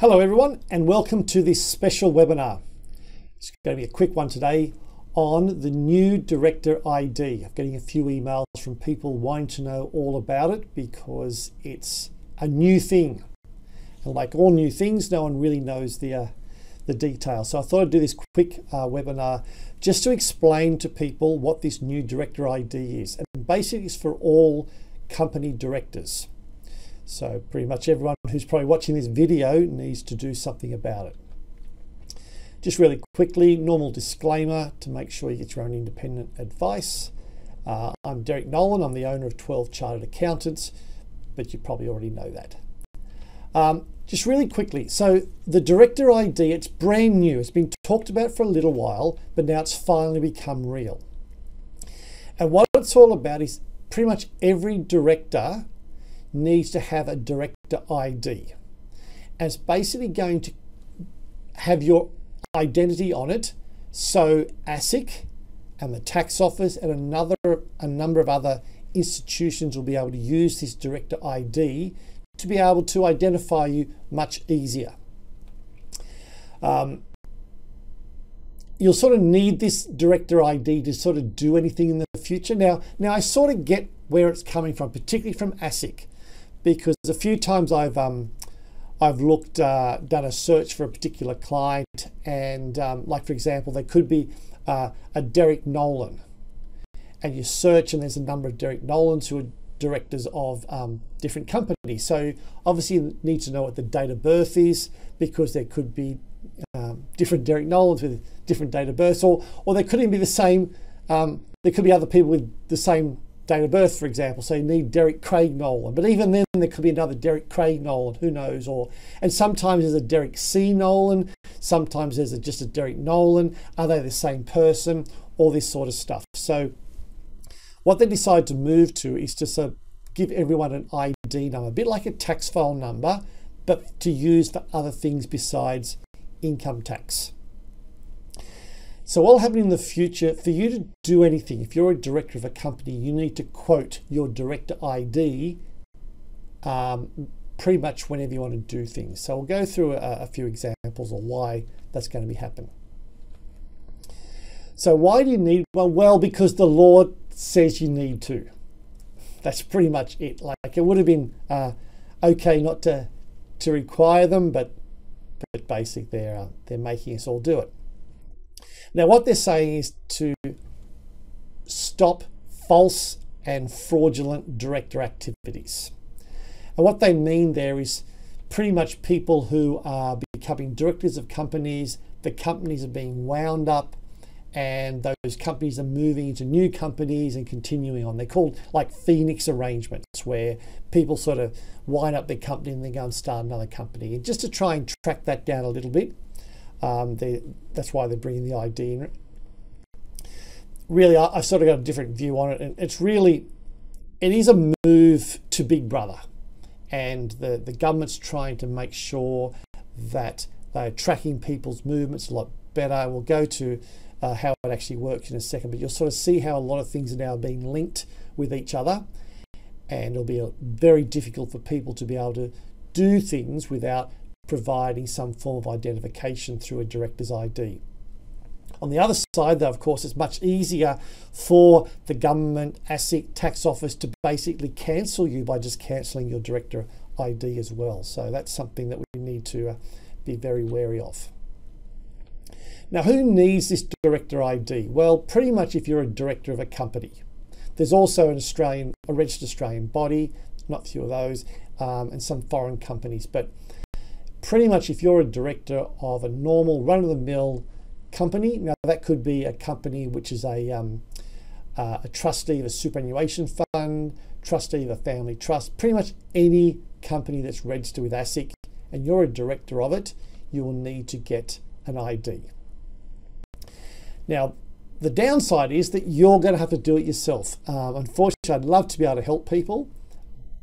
Hello everyone and welcome to this special webinar. It's going to be a quick one today on the new Director ID. I'm getting a few emails from people wanting to know all about it because it's a new thing. And like all new things, no one really knows the, uh, the details. So I thought I'd do this quick uh, webinar just to explain to people what this new Director ID is. And basically it's for all company directors. So pretty much everyone who's probably watching this video needs to do something about it. Just really quickly, normal disclaimer to make sure you get your own independent advice. Uh, I'm Derek Nolan, I'm the owner of 12 Chartered Accountants, but you probably already know that. Um, just really quickly, so the Director ID, it's brand new. It's been talked about for a little while, but now it's finally become real. And what it's all about is pretty much every director needs to have a director ID. And it's basically going to have your identity on it. So ASIC and the tax office and another a number of other institutions will be able to use this director ID to be able to identify you much easier. Um, you'll sort of need this director ID to sort of do anything in the future. Now, now I sort of get where it's coming from, particularly from ASIC because a few times I've um, I've looked uh, done a search for a particular client and um, like for example there could be uh, a Derek Nolan. And you search and there's a number of Derek Nolans who are directors of um, different companies. So obviously you need to know what the date of birth is because there could be um, different Derek Nolans with different date of birth or, or there could even be the same um, there could be other people with the same date of birth, for example. So you need Derek Craig Nolan. But even then, there could be another Derek Craig Nolan, who knows? Or And sometimes there's a Derek C. Nolan. Sometimes there's a, just a Derek Nolan. Are they the same person? All this sort of stuff. So what they decide to move to is to sort of give everyone an ID number, a bit like a tax file number, but to use for other things besides income tax. So what will happen in the future, for you to do anything, if you're a director of a company, you need to quote your director ID um, pretty much whenever you want to do things. So we'll go through a, a few examples of why that's going to be happening. So why do you need, well, well, because the law says you need to. That's pretty much it. Like it would have been uh, okay not to, to require them, but, but basically they're, uh, they're making us all do it. Now, what they're saying is to stop false and fraudulent director activities. And what they mean there is pretty much people who are becoming directors of companies, the companies are being wound up, and those companies are moving into new companies and continuing on. They're called like Phoenix arrangements, where people sort of wind up their company and then go and start another company. And just to try and track that down a little bit, um, they, that's why they're bringing the ID in. Really, I, have sort of got a different view on it, and it's really, it is a move to Big Brother, and the the government's trying to make sure that they're tracking people's movements a lot better. We'll go to uh, how it actually works in a second, but you'll sort of see how a lot of things are now being linked with each other, and it'll be very difficult for people to be able to do things without providing some form of identification through a director's ID. On the other side, though, of course, it's much easier for the government ASIC tax office to basically cancel you by just cancelling your director ID as well. So that's something that we need to uh, be very wary of. Now, who needs this director ID? Well, pretty much if you're a director of a company. There's also an Australian, a registered Australian body, not few of those, um, and some foreign companies. But pretty much if you're a director of a normal run-of-the-mill company, now that could be a company which is a, um, uh, a trustee of a superannuation fund, trustee of a family trust, pretty much any company that's registered with ASIC and you're a director of it, you will need to get an ID. Now, the downside is that you're going to have to do it yourself. Um, unfortunately, I'd love to be able to help people,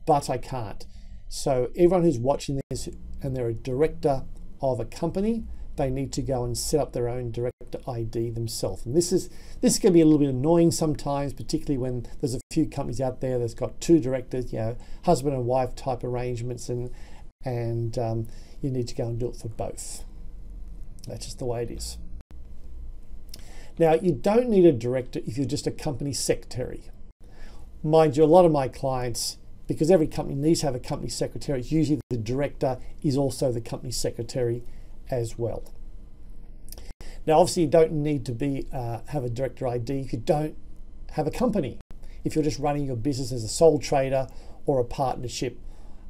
but I can't. So everyone who's watching this and they're a director of a company, they need to go and set up their own director ID themselves. And this is this to be a little bit annoying sometimes, particularly when there's a few companies out there that's got two directors, you know, husband and wife type arrangements, and and um, you need to go and do it for both. That's just the way it is. Now, you don't need a director if you're just a company secretary. Mind you, a lot of my clients, because every company needs to have a company secretary, usually the director is also the company secretary as well. Now, obviously, you don't need to be uh, have a director ID if you don't have a company. If you're just running your business as a sole trader or a partnership,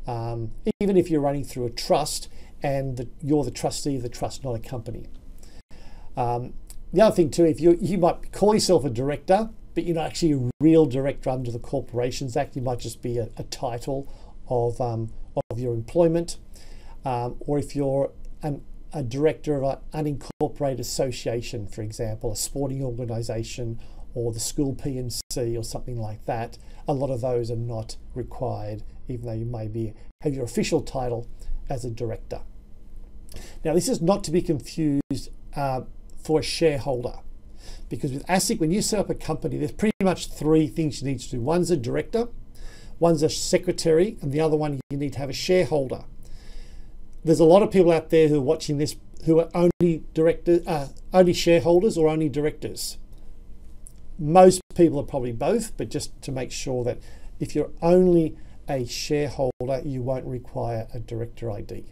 um, even if you're running through a trust and the, you're the trustee of the trust, not a company. Um, the other thing too, if you you might call yourself a director, but you're not actually a real director under the Corporations Act. You might just be a, a title of um, of your employment, um, or if you're an, a director of an unincorporated association, for example, a sporting organisation, or the school P&C or something like that. A lot of those are not required, even though you may be have your official title as a director. Now, this is not to be confused uh, for a shareholder. Because with ASIC, when you set up a company, there's pretty much three things you need to do. One's a director, one's a secretary, and the other one you need to have a shareholder. There's a lot of people out there who are watching this who are only director, uh, only shareholders or only directors. Most people are probably both, but just to make sure that if you're only a shareholder, you won't require a director ID.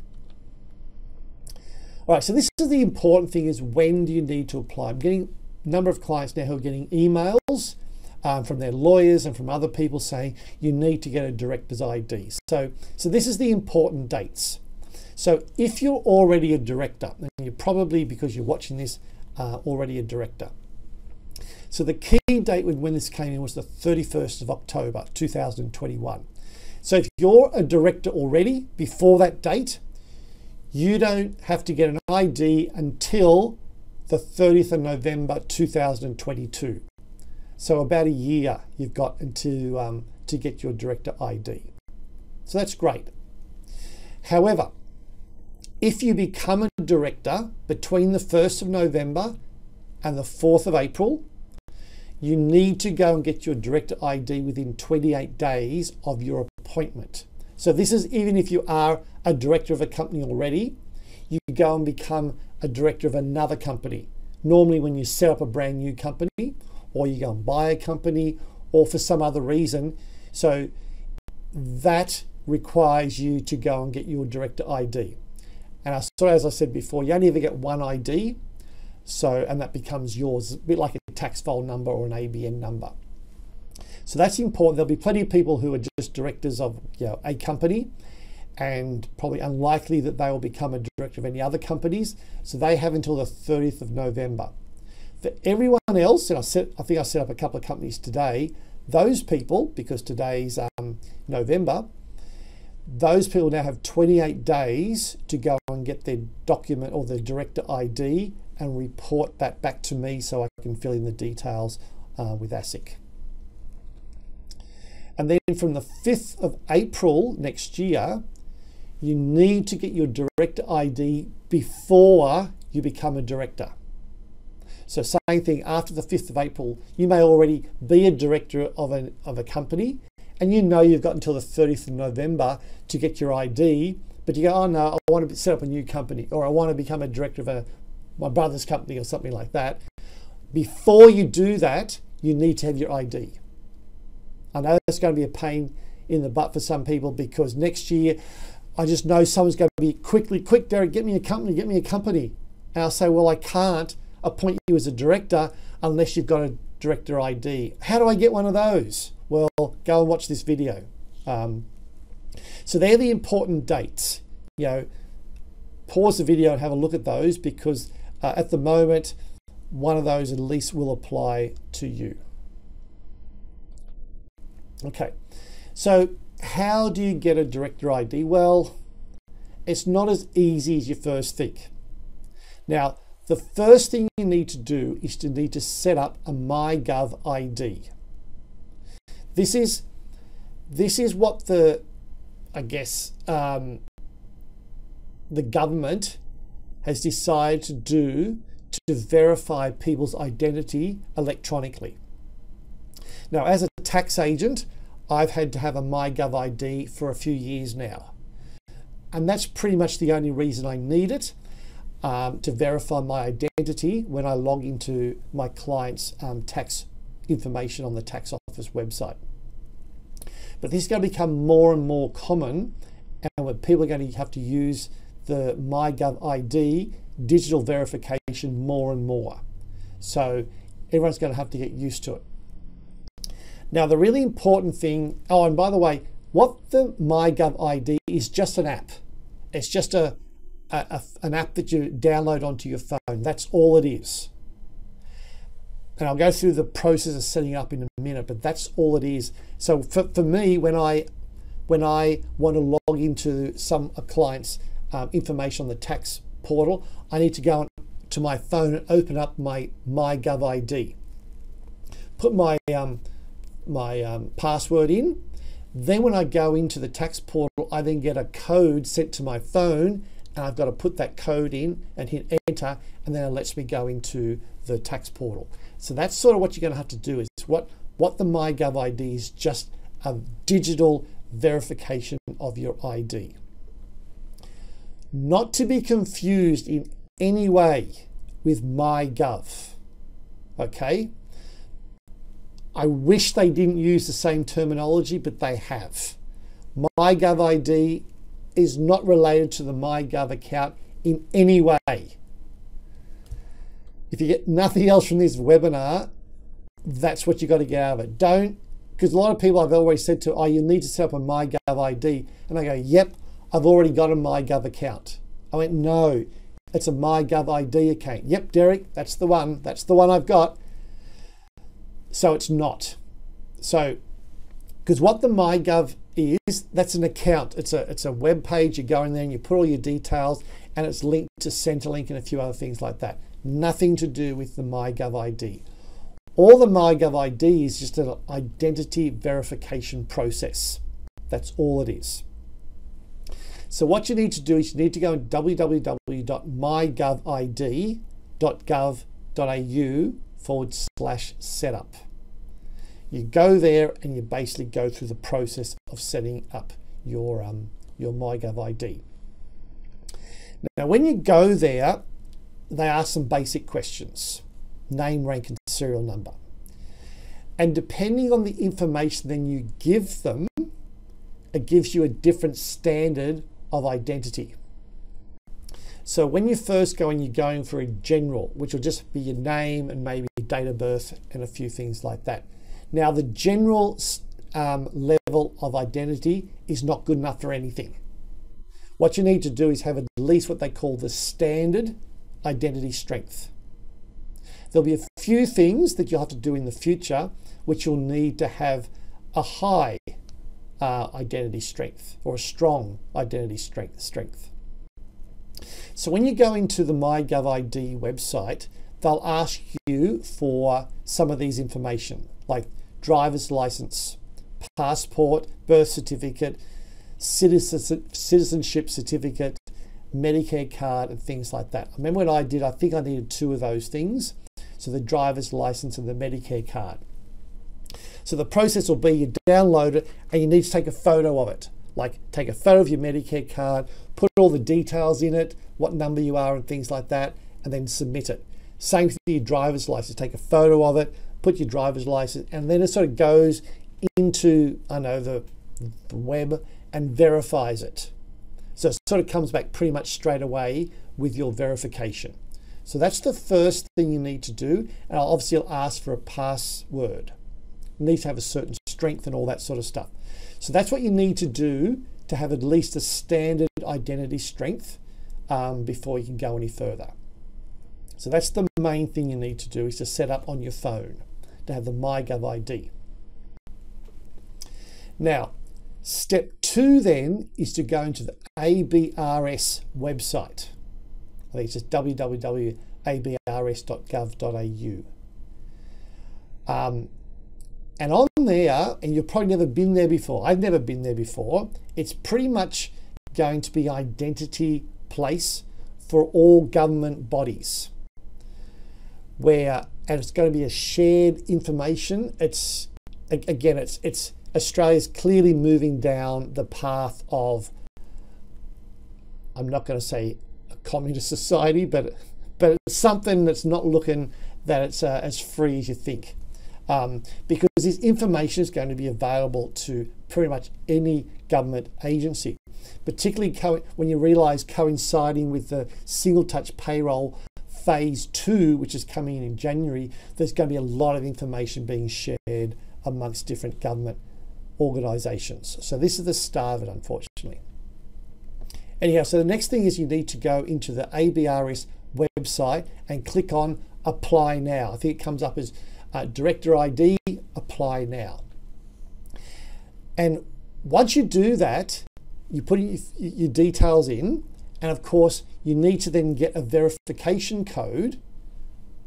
All right, so this is the important thing is when do you need to apply? I'm getting number of clients now who are getting emails um, from their lawyers and from other people saying you need to get a director's ID. So, so this is the important dates. So if you're already a director, and you're probably, because you're watching this, uh, already a director. So the key date when this came in was the 31st of October 2021. So if you're a director already before that date, you don't have to get an ID until the 30th of November 2022. So about a year you've got to, um, to get your director ID. So that's great. However, if you become a director between the 1st of November and the 4th of April, you need to go and get your director ID within 28 days of your appointment. So this is even if you are a director of a company already, you go and become a director of another company. Normally when you set up a brand new company or you go and buy a company or for some other reason. So that requires you to go and get your director ID. And I, so as I said before, you only ever get one ID. So, and that becomes yours, a bit like a tax file number or an ABN number. So that's important. There'll be plenty of people who are just directors of you know, a company and probably unlikely that they will become a director of any other companies. So they have until the 30th of November. For everyone else, and I, set, I think I set up a couple of companies today, those people, because today's um, November, those people now have 28 days to go and get their document or their director ID and report that back to me so I can fill in the details uh, with ASIC. And then from the 5th of April next year, you need to get your director ID before you become a director. So same thing, after the 5th of April, you may already be a director of, an, of a company and you know you've got until the 30th of November to get your ID, but you go, oh no, I want to set up a new company or I want to become a director of a, my brother's company or something like that. Before you do that, you need to have your ID. I know that's going to be a pain in the butt for some people because next year I just know someone's going to be quickly, quick, Derek, get me a company, get me a company. And I'll say, well, I can't appoint you as a director unless you've got a director ID. How do I get one of those? Well, go and watch this video. Um, so they're the important dates. You know, pause the video and have a look at those because uh, at the moment, one of those at least will apply to you. Okay, so how do you get a director ID? Well, it's not as easy as you first think. Now, the first thing you need to do is to need to set up a MyGov ID. This is this is what the I guess um, the government has decided to do to verify people's identity electronically. Now, as a tax agent, I've had to have a MyGov ID for a few years now. and that's pretty much the only reason I need it um, to verify my identity when I log into my client's um, tax information on the tax office website. But this is going to become more and more common, and people are going to have to use the MyGov ID digital verification more and more. So everyone's going to have to get used to it. Now, the really important thing, oh, and by the way, what the MyGov ID is just an app. It's just a, a, a, an app that you download onto your phone. That's all it is. And I'll go through the process of setting it up in a minute, but that's all it is. So for, for me, when I when I want to log into some a client's um, information on the tax portal, I need to go to my phone and open up my MyGov ID. Put my um, my um, password in. Then when I go into the tax portal, I then get a code sent to my phone and I've got to put that code in and hit enter and then it lets me go into the tax portal. So that's sort of what you're going to have to do is what, what the MyGov ID is just a digital verification of your ID. Not to be confused in any way with MyGov. Okay? I wish they didn't use the same terminology, but they have. MyGov ID is not related to the MyGov account in any way. If you get nothing else from this webinar, that's what you got to get out of it. Don't, because a lot of people I've always said to, oh, you need to set up a MyGov ID. And I go, yep, I've already got a MyGov account. I went, no, it's a MyGov ID account. Yep, Derek, that's the one. That's the one I've got. So it's not. So, because what the MyGov is, that's an account. It's a it's a web page. You go in there and you put all your details, and it's linked to Centrelink and a few other things like that. Nothing to do with the MyGov ID. All the MyGov ID is just an identity verification process. That's all it is. So what you need to do is you need to go to www.mygovid.gov.au forward slash setup. You go there and you basically go through the process of setting up your, um, your MyGov ID. Now, when you go there, they ask some basic questions name, rank, and serial number. And depending on the information then you give them, it gives you a different standard of identity. So when you first go and you're going for a general, which will just be your name and maybe date of birth and a few things like that. Now the general um, level of identity is not good enough for anything. What you need to do is have at least what they call the standard identity strength. There'll be a few things that you'll have to do in the future which you'll need to have a high uh, identity strength or a strong identity strength. strength. So when you go into the MyGovID website, they'll ask you for some of these information, like driver's license, passport, birth certificate, citizenship certificate, Medicare card, and things like that. I remember when I did, I think I needed two of those things. So the driver's license and the Medicare card. So the process will be you download it and you need to take a photo of it. Like take a photo of your Medicare card, put all the details in it, what number you are and things like that, and then submit it. Same for your driver's license. Take a photo of it, put your driver's license, and then it sort of goes into I know the, the web and verifies it. So it sort of comes back pretty much straight away with your verification. So that's the first thing you need to do. And I'll obviously I'll ask for a password. You need to have a certain strength and all that sort of stuff. So that's what you need to do to have at least a standard identity strength um, before you can go any further. So that's the main thing you need to do is to set up on your phone to have the MyGov ID. Now, step two then is to go into the ABRS website. I think it's just www.abrs.gov.au. Um, and on there, and you've probably never been there before, I've never been there before, it's pretty much going to be identity place for all government bodies where and it's going to be a shared information it's again it's it's australia's clearly moving down the path of I'm not going to say a communist society, but but it's something that's not looking that it's uh, as free as you think. Um, because this information is going to be available to pretty much any government agency, particularly when you realise coinciding with the single touch payroll phase two, which is coming in in January, there's going to be a lot of information being shared amongst different government organisations. So this is the start of it, unfortunately. Anyhow, so the next thing is you need to go into the ABRS website and click on apply now. I think it comes up as uh, director ID, apply now. And once you do that, you put your, your details in, and of course, you need to then get a verification code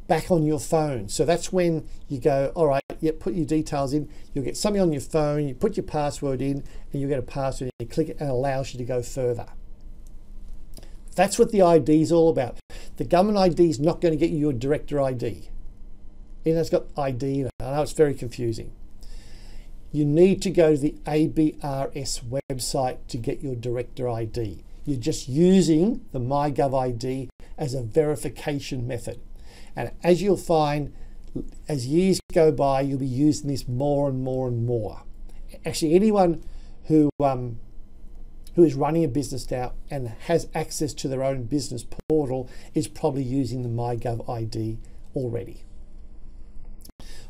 back on your phone. So that's when you go, all right, yeah, put your details in. You'll get something on your phone, you put your password in, and you get a password, and you click it, and it allows you to go further. That's what the ID is all about. The government ID is not going to get you your director ID. Know, it's got ID in it. I know it's very confusing. You need to go to the ABRS website to get your director ID. You're just using the MyGov ID as a verification method. And as you'll find, as years go by, you'll be using this more and more and more. Actually, anyone who um, who is running a business now and has access to their own business portal is probably using the MyGov ID already.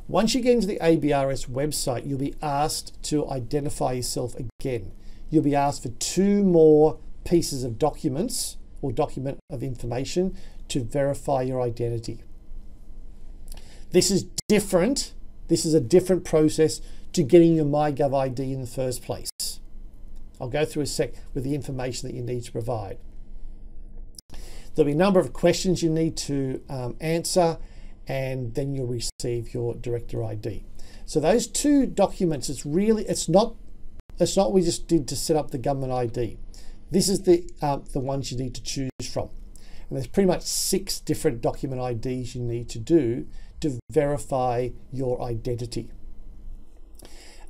Once you get into the ABRS website, you'll be asked to identify yourself again. You'll be asked for two more pieces of documents or document of information to verify your identity. This is different. This is a different process to getting your MyGov ID in the first place. I'll go through a sec with the information that you need to provide. There'll be a number of questions you need to um, answer and then you'll receive your director ID. So those two documents, it's really, it's not, it's not we just did to set up the government ID. This is the, uh, the ones you need to choose from. And there's pretty much six different document IDs you need to do to verify your identity.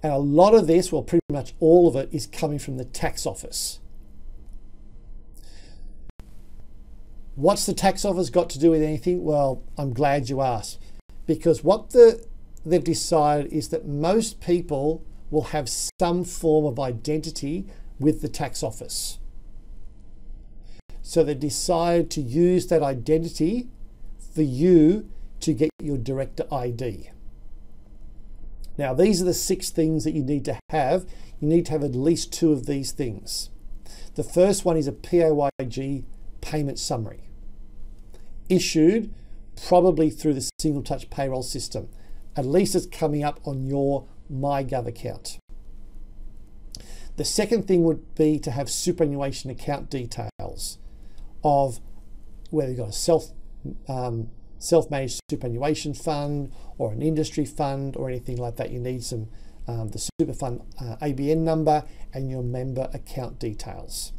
And a lot of this, well, pretty much all of it, is coming from the tax office. What's the tax office got to do with anything? Well, I'm glad you asked. Because what the, they've decided is that most people will have some form of identity with the tax office. So they decided to use that identity for you to get your director ID. Now, these are the six things that you need to have. You need to have at least two of these things. The first one is a PAYG payment summary, issued probably through the single touch payroll system. At least it's coming up on your MyGov account. The second thing would be to have superannuation account details of whether you've got a self um, self-managed superannuation fund or an industry fund or anything like that. You need some um, the super fund uh, ABN number and your member account details.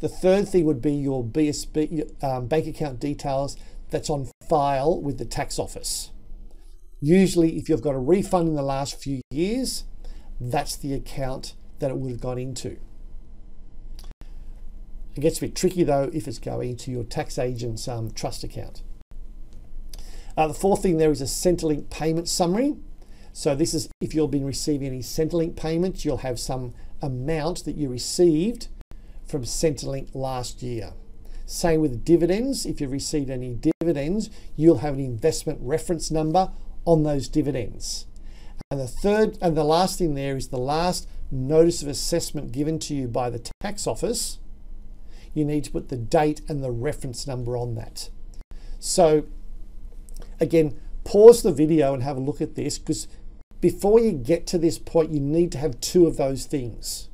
The third thing would be your BSB um, bank account details that's on file with the tax office. Usually, if you've got a refund in the last few years, that's the account that it would have gone into. It gets a bit tricky though if it's going to your tax agent's um, trust account. Uh, the fourth thing there is a Centrelink payment summary. So this is if you've been receiving any Centrelink payments, you'll have some amount that you received from Centrelink last year. Same with dividends. If you've received any dividends, you'll have an investment reference number on those dividends. And the third and the last thing there is the last notice of assessment given to you by the tax office you need to put the date and the reference number on that. So again, pause the video and have a look at this because before you get to this point, you need to have two of those things.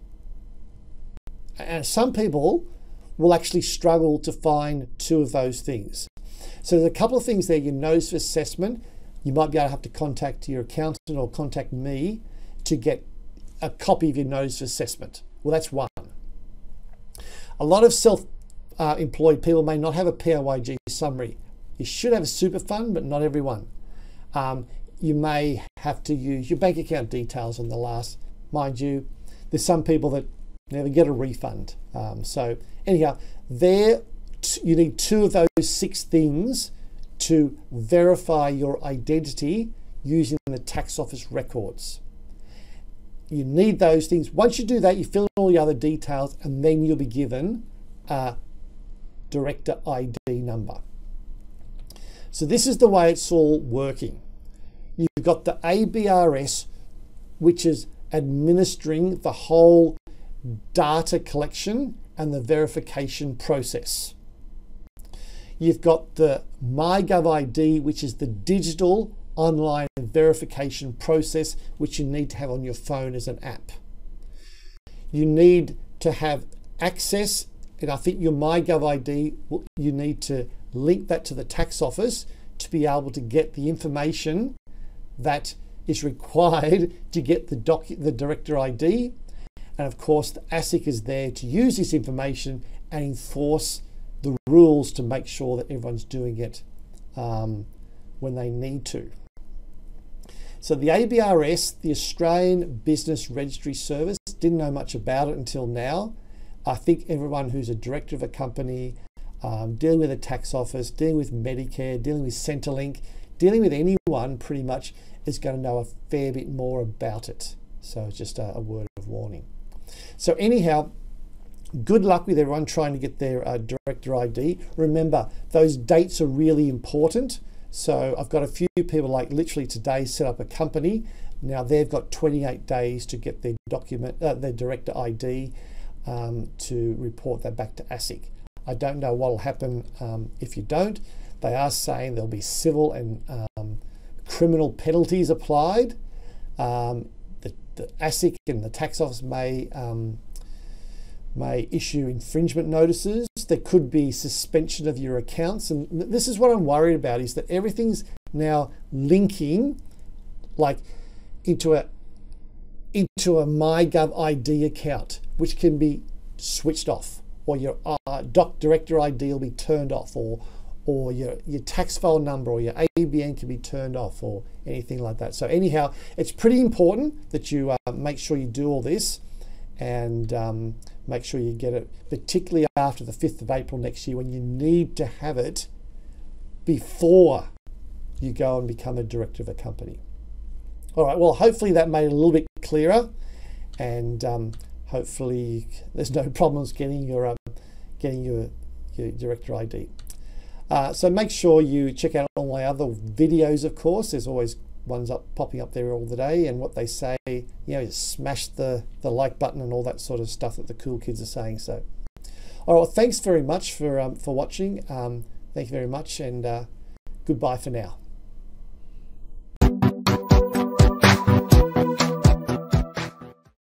And some people will actually struggle to find two of those things. So there's a couple of things there. Your of assessment, you might be able to have to contact your accountant or contact me to get a copy of your of assessment. Well, that's one. A lot of self-employed uh, people may not have a PAYG summary. You should have a super fund, but not everyone. Um, you may have to use your bank account details on the last. Mind you, there's some people that never get a refund Um, so anyhow, there you need two of those six things to verify your identity using the tax office records. You need those things. Once you do that, you fill in all the other details and then you'll be given a director ID number. So this is the way it's all working. You've got the ABRS, which is administering the whole data collection and the verification process. You've got the MyGov ID, which is the digital online verification process, which you need to have on your phone as an app. You need to have access, and I think your MyGov ID, you need to link that to the tax office to be able to get the information that is required to get the, docu- the director ID. And of course, the ASIC is there to use this information and enforce the rules to make sure that everyone's doing it um, when they need to. So the ABRS, the Australian Business Registry Service, didn't know much about it until now. I think everyone who's a director of a company, um, dealing with a tax office, dealing with Medicare, dealing with Centrelink, dealing with anyone pretty much is going to know a fair bit more about it. So it's just a, a word of warning. So anyhow, good luck with everyone trying to get their uh, director ID. Remember, those dates are really important. So I've got a few people like literally today set up a company. Now they've got 28 days to get their document, uh, their director ID um, to report that back to ASIC. I don't know what will happen um, if you don't. They are saying there'll be civil and um, criminal penalties applied. The, the, ASIC and the tax office may um, may issue infringement notices. There could be suspension of your accounts. And this is what I'm worried about is that everything's now linking like into a into a MyGov ID account, which can be switched off, or your uh, doc director ID will be turned off, or or your, your tax file number or your ABN can be turned off or anything like that. So anyhow, it's pretty important that you uh, make sure you do all this and um, make sure you get it, particularly after the 5th of April next year when you need to have it before you go and become a director of a company. All right, well, hopefully that made it a little bit clearer and um, hopefully there's no problems getting your, um, getting your, your director ID. Uh, so make sure you check out all my other videos, of course. There's always ones up popping up there all the day and what they say you know smash the the like button and all that sort of stuff that the cool kids are saying so. All right well, thanks very much for um, for watching. Um, thank you very much and uh, goodbye for now